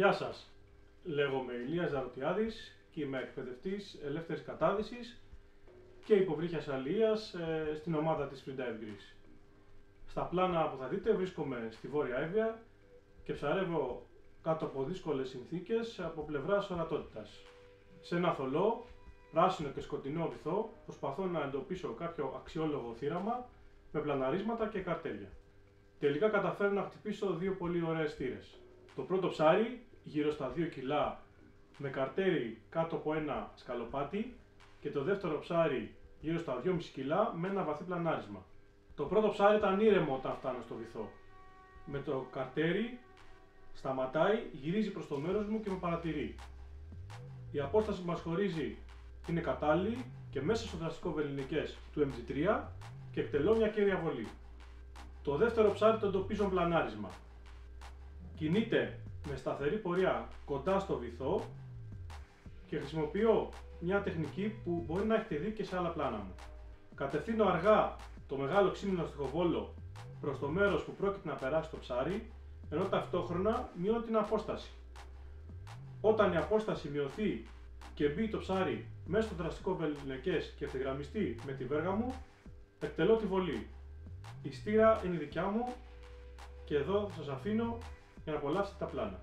Γεια σας. Λέγομαι Ηλίας Ζαρωτιάδης και είμαι εκπαιδευτής ελεύθερης κατάδυσης και υποβρύχιας αλληλείας ε, στην ομάδα της Freedive Greece. Στα πλάνα που θα δείτε βρίσκομαι στη Βόρεια Εύβοια και ψαρεύω κάτω από δύσκολες συνθήκες από πλευράς ορατότητας. Σε ένα θολό, πράσινο και σκοτεινό βυθό προσπαθώ να εντοπίσω κάποιο αξιόλογο θύραμα με πλαναρίσματα και καρτέλια. Τελικά καταφέρω να χτυπήσω δύο πολύ ωραίες θύρες. Το πρώτο ψάρι, γύρω στα 2 κιλά, με καρτέρι κάτω από ένα σκαλοπάτι και το δεύτερο ψάρι γύρω στα 2,5 κιλά με ένα βαθύ πλανάρισμα. Το πρώτο ψάρι ήταν ήρεμο όταν φτάνω στο βυθό. Με το καρτέρι σταματάει, γυρίζει προς το μέρος μου και με παρατηρεί. Η απόσταση που μας χωρίζει είναι κατάλληλη και μέσα στο δραστικό βεληνικές του MG3 και εκτελώ μια κέρια βολή. Το δεύτερο ψάρι το εντοπίζω πλανάρισμα. Κινείται με σταθερή πορεία κοντά στο βυθό και χρησιμοποιώ μια τεχνική που μπορεί να έχετε δει και σε άλλα πλάνα μου. Κατευθύνω αργά το μεγάλο ξύμινο στοιχοβόλο προς το μέρος που πρόκειται να περάσει το ψάρι, ενώ ταυτόχρονα μειώνω την απόσταση. Όταν η απόσταση μειωθεί και μπει το ψάρι μέσα στο δραστικό βεληνικές και ευθυγραμμιστεί με τη βέργα μου, εκτελώ τη βολή. Η στήρα είναι δικιά μου και εδώ σας αφήνω για να απολαύσετε τα πλάνα.